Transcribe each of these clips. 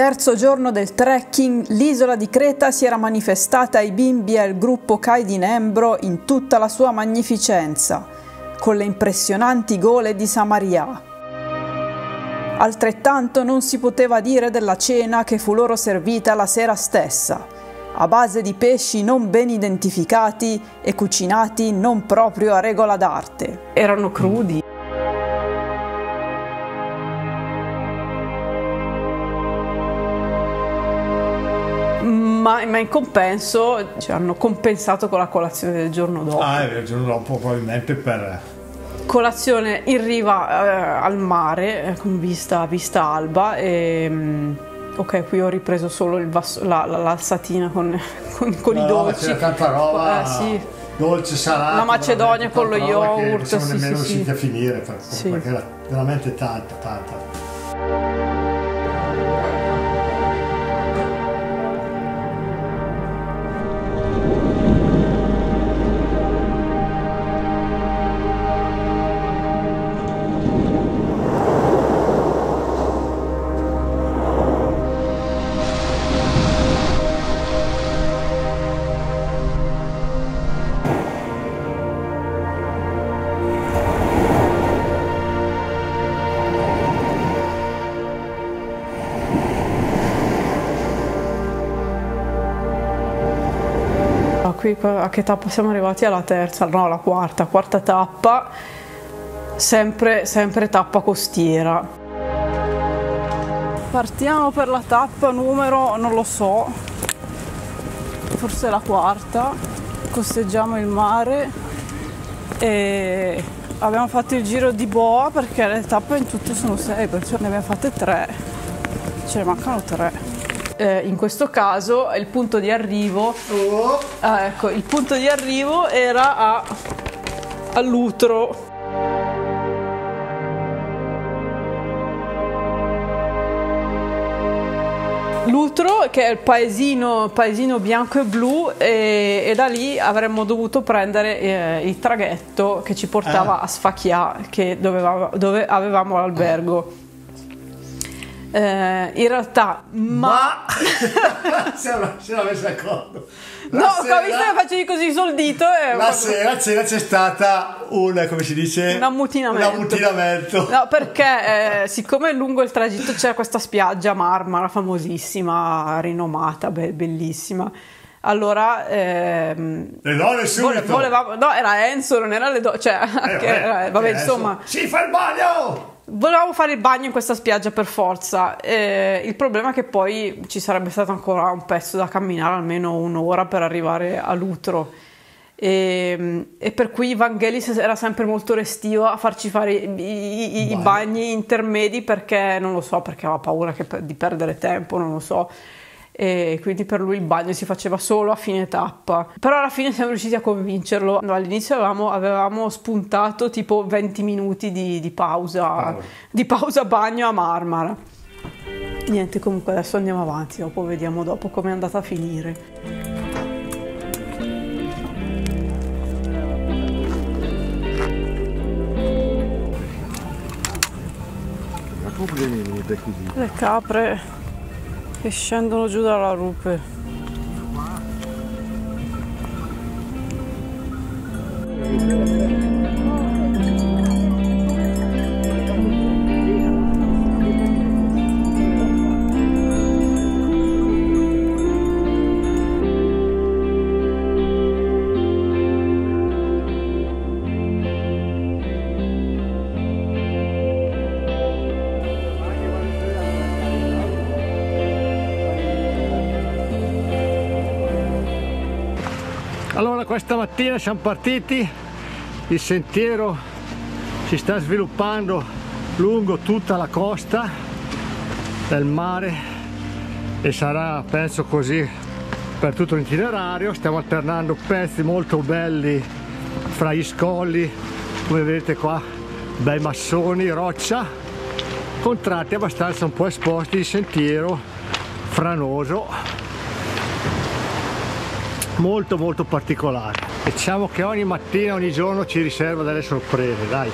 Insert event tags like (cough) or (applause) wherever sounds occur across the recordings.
Terzo giorno del trekking, l'isola di Creta si era manifestata ai bimbi e al gruppo Kai di Nembro in tutta la sua magnificenza, con le impressionanti gole di Samaria. Altrettanto non si poteva dire della cena che fu loro servita la sera stessa, a base di pesci non ben identificati e cucinati non proprio a regola d'arte. Erano crudi. Ma, ma, in compenso ci hanno compensato con la colazione del giorno dopo. Ah, il giorno dopo probabilmente per... Colazione in riva eh, al mare, eh, con vista, vista alba e... Mm, ok, qui ho ripreso solo vaso, la, la, l'alzatina con, (laughs) con, con i dolci. C'era tanta roba. Eh, sì. Dolce, salato. La macedonia con lo yogurt. Non siamo sì, nemmeno sì, riusciti sì. a finire perché, Sì. perché era veramente tanta, tanta. Qui a che tappa siamo arrivati? Alla terza, no, alla quarta, quarta tappa, sempre, sempre tappa costiera. Partiamo per la tappa numero, non lo so, forse la quarta, costeggiamo il mare e abbiamo fatto il giro di boa perché le tappe in tutto sono sei, perciò ne abbiamo fatte tre, ce ne mancano tre. Eh, in questo caso il punto di arrivo Ah, ecco, il punto di arrivo era a, a Lutro. Lutro, che è il paesino, paesino bianco e blu, e, e da lì avremmo dovuto prendere eh, il traghetto che ci portava Ah. a Sfacchia, che doveva- dove avevamo l'albergo. Eh, in realtà, ma, Ma (laughs) se non se non avessi accorto. La no, sera- ho visto che facevi così sul dito e La sera, sera c'è stata un, come si dice? Un ammutinamento. Un ammutinamento. No, perché eh, siccome lungo il tragitto c'era questa spiaggia Marmara famosissima, rinomata, be- bellissima. Allora ehm, Le donne subito. vole- volevamo, no, era Enzo, non era le donne, cioè, Eh, anche- eh, vabbè, insomma, Si fa il bagno! Volevamo fare il bagno in questa spiaggia per forza. Eh, il problema è che poi ci sarebbe stato ancora un pezzo da camminare, almeno un'ora per arrivare a Lutro. E, e per cui Vangelis era sempre molto restio a farci fare i, i- i bagni intermedi perché non lo so, perché aveva paura che- di perdere tempo, non lo so. E quindi per lui il bagno si faceva solo a fine tappa. Però alla fine siamo riusciti a convincerlo. All'inizio avevamo, avevamo spuntato tipo 20 minuti di, di pausa, Pausa. di pausa bagno a Marmara. Niente, comunque adesso andiamo avanti, dopo vediamo dopo come è andata a finire. Le capre che scendono giù dalla rupe. Allora questa mattina siamo partiti, il sentiero si sta sviluppando lungo tutta la costa del mare e sarà penso così per tutto l'itinerario, stiamo alternando pezzi molto belli fra gli scogli, come vedete qua, bei massoni, roccia, con tratti abbastanza un po' esposti di sentiero franoso molto molto particolare. Diciamo che ogni mattina ogni giorno ci riserva delle sorprese dai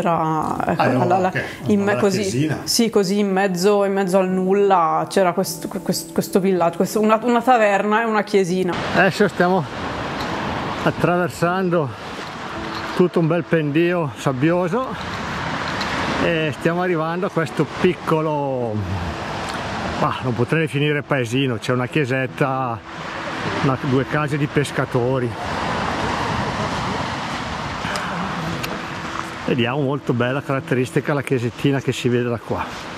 c'era ecco, Ah, no, la- la- ok. in me- così, sì, così in mezzo, in mezzo al nulla c'era questo, questo- questo villaggio, questo- una, una taverna e una chiesina. Adesso stiamo attraversando tutto un bel pendio sabbioso e stiamo arrivando a questo piccolo, ma non potrei definire paesino, c'è una chiesetta, una- due case di pescatori. Vediamo molto bella caratteristica la chiesettina che si vede da qua.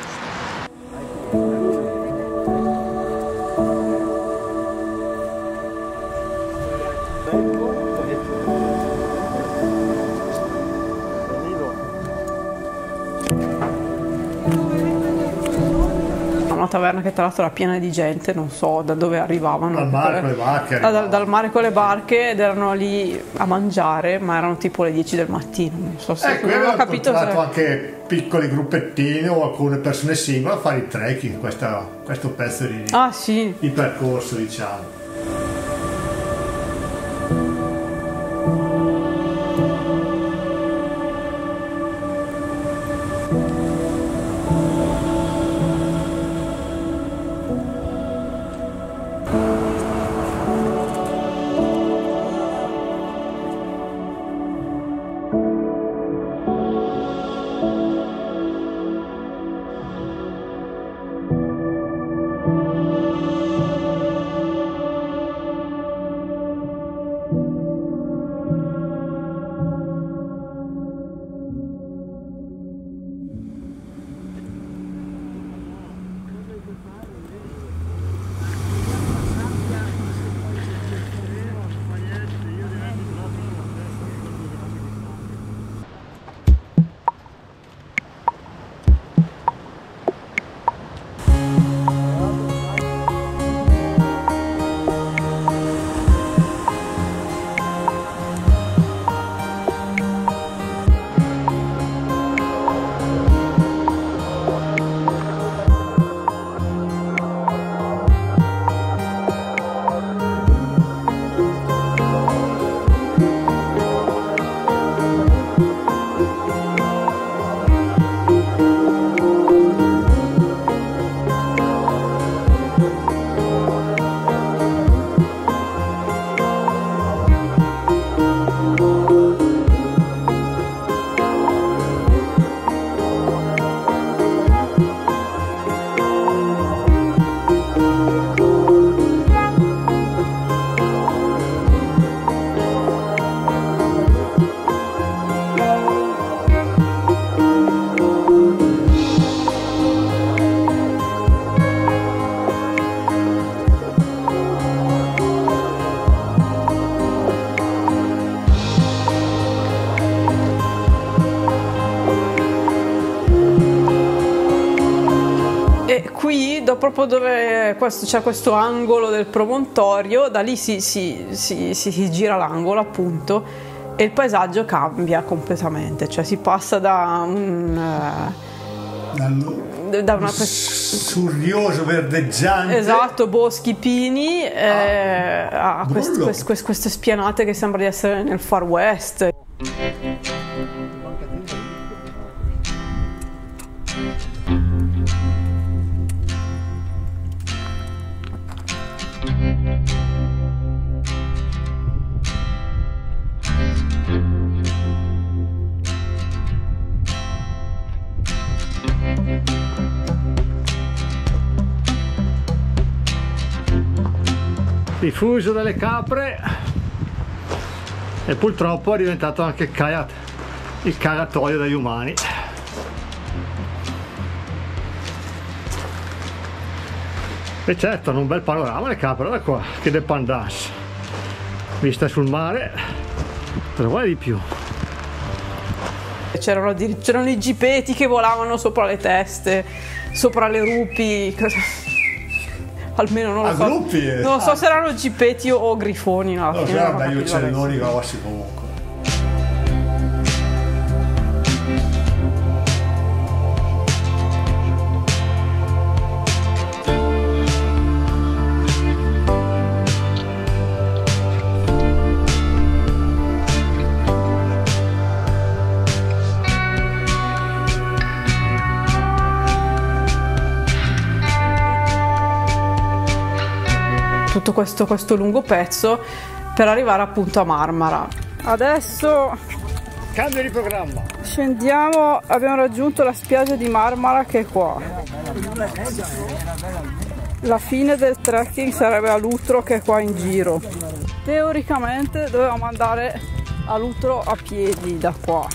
Tra l'altro era piena di gente, non so da dove arrivavano. Dal mare con le barche dal, arrivavano. dal mare con le barche ed erano lì a mangiare, ma erano tipo le 10 del mattino. Non so se Ecco, ho avevo capito incontrato se... anche piccoli gruppettini o alcune persone singole a fare il trekking, questa- questo pezzo di, Ah sì, di percorso, diciamo. Proprio dove questo- c'è questo angolo del promontorio, da lì si, si- si- si- si gira l'angolo appunto e il paesaggio cambia completamente, cioè si passa da un... eh, da una, Surrioso, verdeggiante. esatto, boschi pini eh, a quest- quest- quest- queste spianate che sembra di essere nel far west. Diffuso dalle capre e purtroppo è diventato anche il, caia- il cagatoio degli umani. E certo, hanno un bel panorama le capre da qua, che dependance. Vista sul mare, cosa vuoi di più? C'erano i gipeti che volavano sopra le teste, sopra le rupi. Almeno non lo A so. gruppi. Non so se erano gipeti o, grifoni. No, c'erano degli uccelloni grossi comunque. Tutto questo, questo lungo pezzo per arrivare appunto a Marmara. Adesso Cambio di programma. scendiamo, abbiamo raggiunto la spiaggia di Marmara che è qua. La fine del trekking sarebbe a Lutro che è qua in giro. Teoricamente dovevamo andare a Lutro a piedi da qua,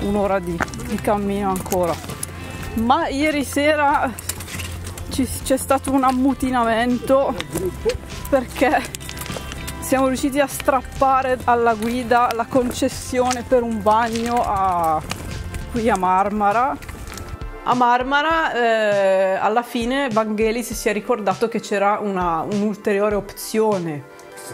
un'ora di, di cammino ancora. Ma ieri sera ci- c'è stato un ammutinamento perché siamo riusciti a strappare alla guida la concessione per un bagno a- qui a Marmara. A Marmara eh, alla fine Vangelis si è ricordato che c'era una- un'ulteriore opzione.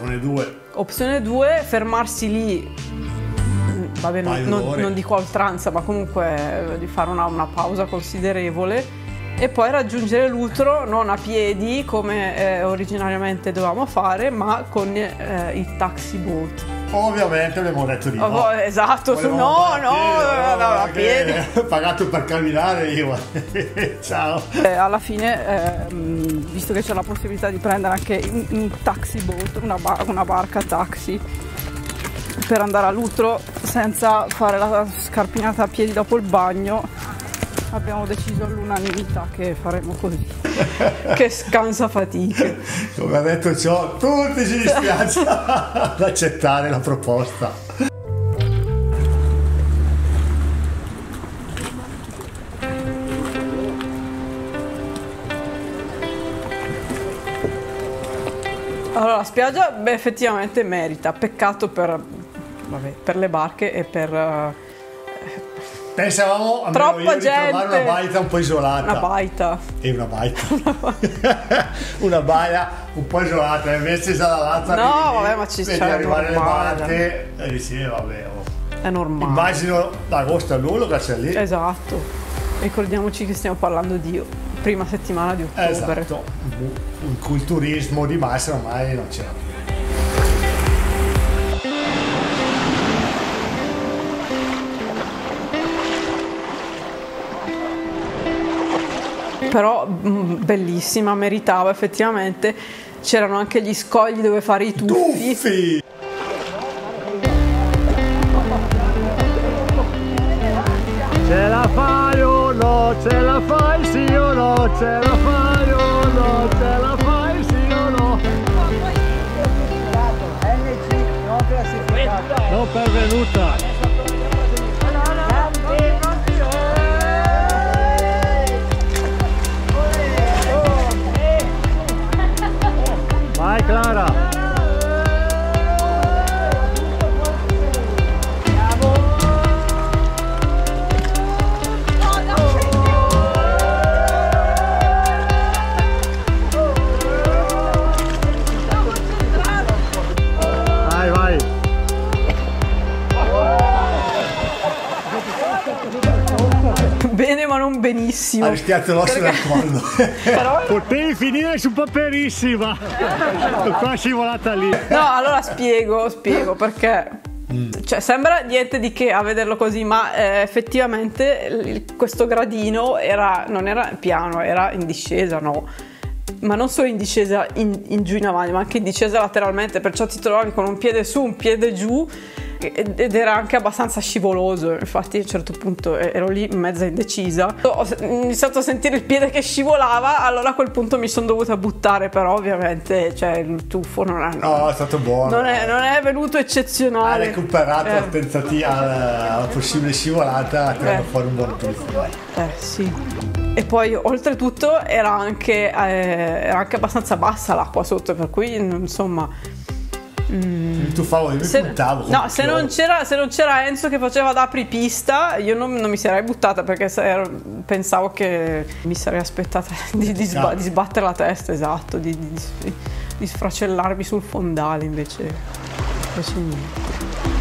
Le due. Opzione 2, fermarsi lì, mm, vabbè non, non- non dico a oltranza, ma comunque eh, di fare una, una pausa considerevole e poi raggiungere l'Utro non a piedi come eh, originariamente dovevamo fare, ma con eh, il taxi boat. Ovviamente abbiamo detto di no. Oh, esatto, Volevamo no, no, a no, a piedi, (laughs) Pagato per camminare io. (laughs) Ciao. Eh, alla fine, ehm, visto che c'è la possibilità di prendere anche un, un taxi boat, una, ba- una barca taxi per andare a Lutro senza fare la scarpinata a piedi dopo il bagno, abbiamo deciso all'unanimità che faremo così. (laughs) che scansa fatica. Come ha detto ciò, tutti ci dispiace (laughs) ad accettare la proposta. Allora, la spiaggia beh, effettivamente merita, peccato per, vabbè, per le barche e per eh, Pensavamo almeno Troppa io di trovare gente. una baita un po' isolata. una baita. E una baita. (laughs) una baia un po' isolata, invece già dall'altra No, arrivi lì, vabbè, ma ci- è arrivare le barche e dici, vabbè, oh. È normale. Immagino da agosto a luglio che c'è lì. Esatto. Ricordiamoci che stiamo parlando di prima settimana di ottobre. Esatto. Il culturismo di massa ormai non c'è. Però mh, bellissima, meritava effettivamente. C'erano anche gli scogli dove fare i tuffi. Tuffi! Ce la fai o no? Ce la fai sì o no? Ce la fai o no? Ce la fai sì o no? Non pervenuta. Ha rischiato l'osso del collo. Però Potevi finire su Paperissima. Qua scivolata lì. No, allora spiego, spiego perché. Cioè, sembra niente di che a vederlo così, ma eh, effettivamente il- questo gradino era, non era piano, era in discesa, no? Ma non solo in discesa in, in giù in avanti, ma anche in discesa lateralmente, perciò ti trovavi con un piede su, un piede giù ed era anche abbastanza scivoloso. Infatti, a un certo punto ero lì mezza indecisa. Ho iniziato a sentire il piede che scivolava, allora a quel punto mi sono dovuta buttare, però ovviamente cioè, il tuffo non è, No, è stato buono. non è, non è venuto Ha eccezionale. recuperato Eh. la tentativa alla, alla possibile scivolata, tirando Eh. fuori un buon tuffo. Eh sì. E poi oltretutto era anche, eh, era anche abbastanza bassa l'acqua sotto, per cui insomma. Mi tuffavo, io mi Se, puntavo. no, il se non, c'era, se non c'era Enzo che faceva da apripista, io non, non mi sarei buttata perché ero- pensavo che mi sarei aspettata (laughs) di, di sba- Ah. di sbattere la testa, esatto, di- di sfracellarmi sul fondale invece. invece niente.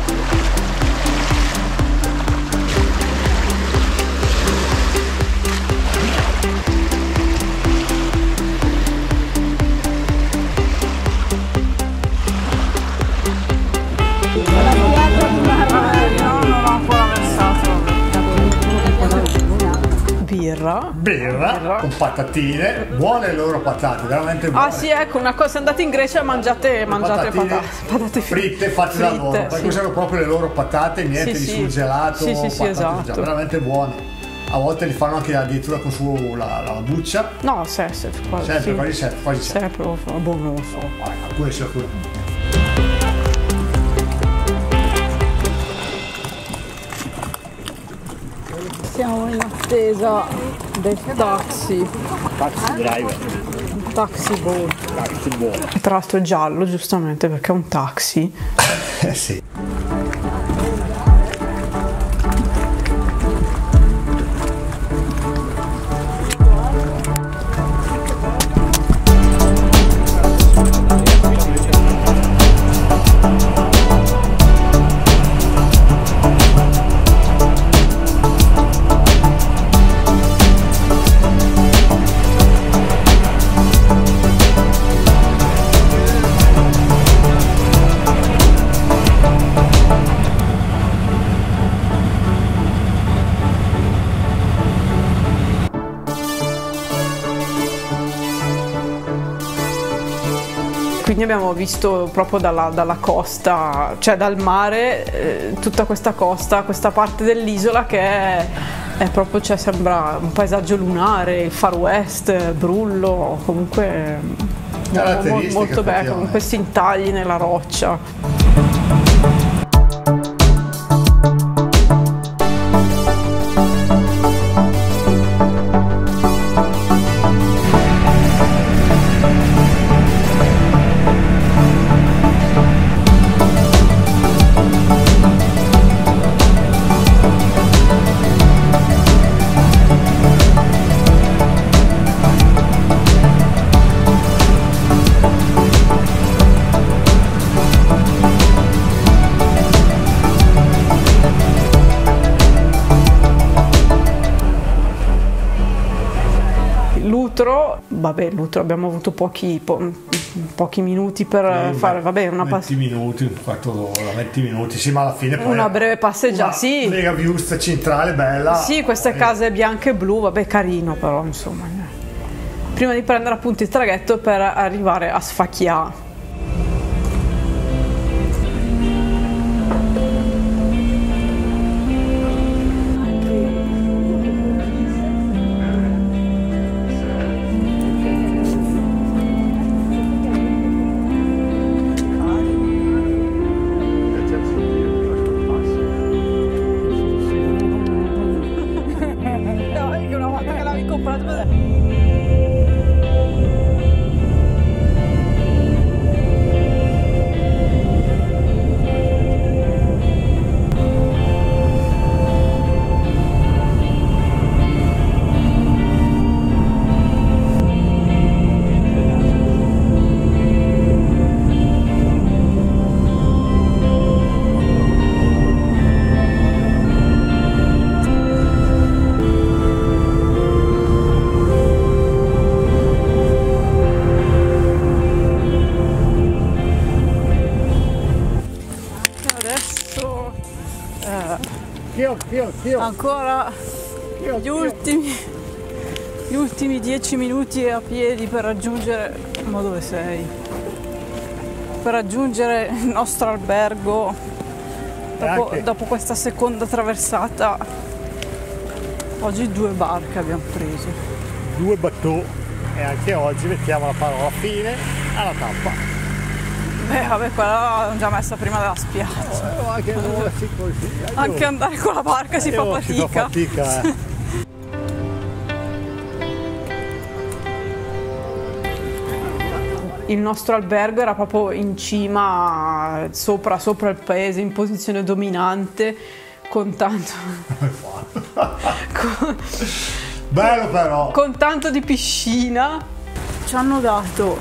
Birra. birra, Birra. con patatine, buone le loro patate, veramente buone. Ah sì, ecco, una cosa, andate in Grecia mangiate, mangiate patatine (laughs) patate, patate fritte fatte da loro, fritte, perché sì. usano proprio le loro patate, niente Sì, di sì. surgelato, Sì, sì, sì, patate esatto. già, veramente buone. A volte li fanno anche addirittura con su la, la buccia, No, se, se, quasi, sempre, sì. quasi sempre, quasi sempre. Sempre, fa, boh, non lo so. Ah, Alcune alcune. Siamo in attesa del taxi, Taxi driver, taxi boat. taxi buono. Tra l'altro è giallo, giustamente, perché è un taxi. (laughs) Sì. Quindi abbiamo visto proprio dalla, dalla costa, cioè dal mare, eh, tutta questa costa, questa parte dell'isola che è, è proprio, cioè, sembra un paesaggio lunare, il Far West, Brullo, comunque Caratteristiche, molto bello, con questi intagli nella roccia. Vabbè, Lutro abbiamo avuto pochi, po- pochi minuti per Sì, fare, beh, vabbè, una 20 pass- minuti, un quarto d'ora, 20 minuti, sì, ma alla fine poi Una breve passeggiata, sì. Mega vista centrale bella. Sì, queste case bianche e blu, vabbè, carino però, insomma. eh. Prima di prendere appunto il traghetto per arrivare a Sfacchia. Ancora gli ultimi, gli ultimi dieci minuti a piedi per raggiungere. Ma dove sei? Per raggiungere il nostro albergo dopo, dopo questa seconda traversata. Oggi due barche abbiamo preso. due battù e anche oggi mettiamo la parola fine alla tappa. Beh, vabbè, quella l'abbiamo già messa prima della spiaggia. Oh, anche così. Anche andare con la barca si fa Oh, si fa fatica. fatica, eh. (laughs) Il nostro albergo era proprio in cima, sopra, sopra il paese, in posizione dominante, con tanto, (laughs) con, Bello però. con tanto di piscina. Ci hanno dato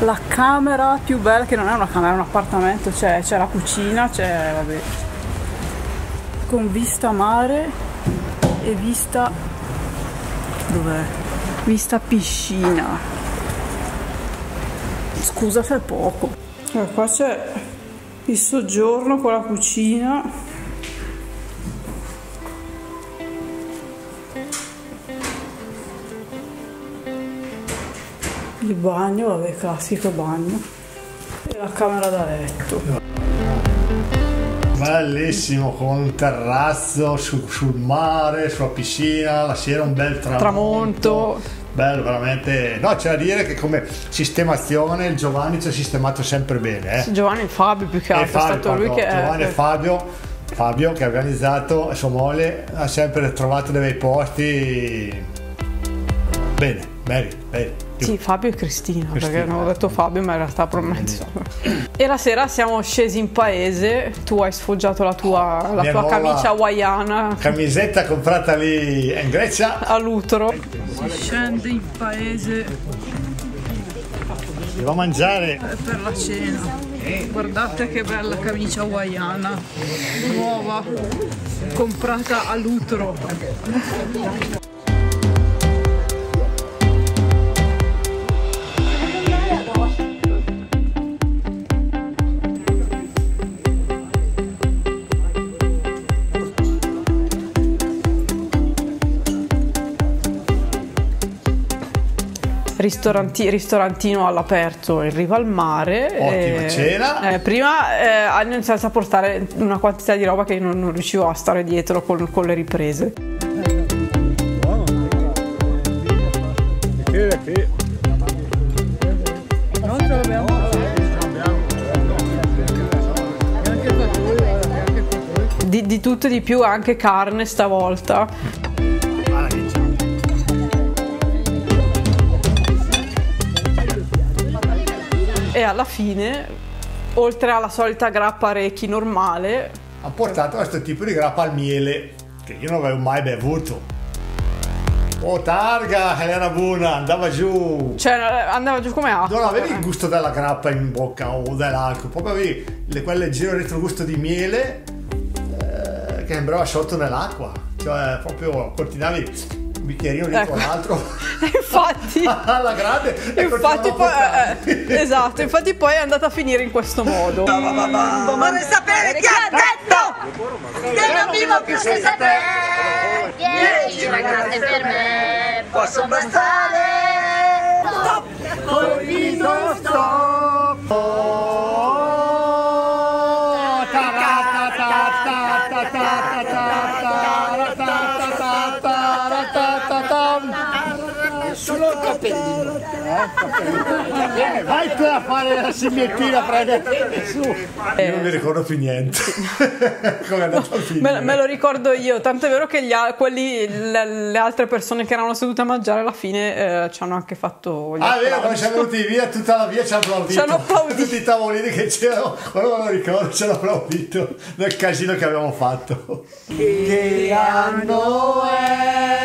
la camera più bella, che non è una camera, è un appartamento, c'è, c'è la cucina, c'è, vabbè, con vista mare e vista... dov'è? Vista piscina. Scusa se è poco. Allora, qua c'è il soggiorno con la cucina. Bagno, vabbè, classico bagno. E la camera da letto. Bellissimo, con un terrazzo su- sul mare, sulla piscina, la sera un bel tramonto. Tramonto. Bello, veramente. No, c'è da dire che come sistemazione il Giovanni ci ha sistemato sempre bene. Eh? Giovanni e Fabio più che altro, è stato lui che... Giovanni e Fabio, Fabio che ha organizzato e sua moglie ha sempre trovato dei bei posti. Bene, bene, bene. Sì, Fabio e Cristina, perché Cristina, non ho detto Fabio, ma in realtà promesso. E la sera siamo scesi in paese, tu hai sfoggiato la tua, la tua camicia hawaiana Camisetta comprata lì in Grecia. a Lutro. Si scende in paese Si va a mangiare. per la cena. Guardate che bella camicia hawaiana, nuova, comprata a Lutro. Ristoranti- ristorantino all'aperto in riva al mare. Ottima e- cena. eh, prima eh, hanno iniziato a portare una quantità di roba che non, non riuscivo a stare dietro con, con le riprese. Di, di tutto e di più, anche carne stavolta. E alla fine, oltre alla solita grappa rechi normale, Ha portato questo tipo di grappa al miele che io non avevo mai bevuto. Oh, targa, era buona, andava giù. cioè andava giù come acqua. Non avevi il gusto della grappa in bocca o dell'alcol, proprio avevi le- quel leggero retrogusto di miele eh, che sembrava sciolto nell'acqua. Cioè, proprio continuavi un bicchierino dietro Ecco. l'altro (laughs) infatti, (laughs) alla grande infatti poi, eh, eh, esatto, infatti poi è andata a finire in questo (laughs) modo. Vorrei sapere chi ha detto che non vivo più senza te. Dieci ragazze per me possono bastare. Eh, vai tu a fare la simmettina prendere su. Io non mi ricordo più niente. (laughs) Come è andato a finire. Me, me lo ricordo io, tanto è vero che gli quelli, le, le altre persone che erano sedute a mangiare alla fine eh, ci hanno anche fatto gli Ah, vero, quando siamo venuti via, tutta la via ci hanno applaudito. Ci hanno applaudito. Tutti i tavolini che c'erano, quello me lo ricordo, ci hanno applaudito del casino che abbiamo fatto. Che anno è?